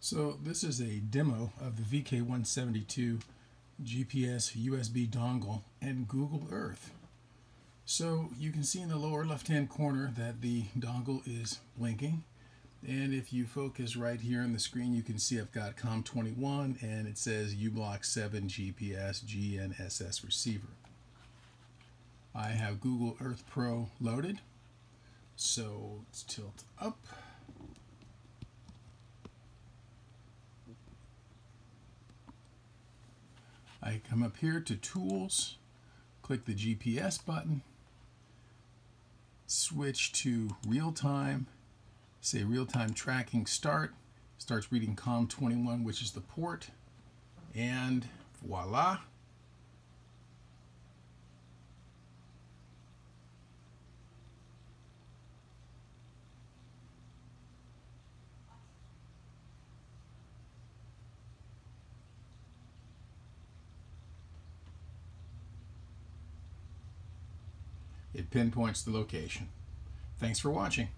So this is a demo of the VK172 GPS USB dongle and Google Earth. So you can see in the lower left hand corner that the dongle is blinking and if you focus right here on the screen you can see I've got COM21 and it says u-blox 7 GPS GNSS receiver. I have Google Earth Pro loaded so let's tilt up I come up here to Tools, click the GPS button, switch to Real Time, say Real Time Tracking Start, starts reading COM21, which is the port, and voila, it pinpoints the location. Thanks for watching.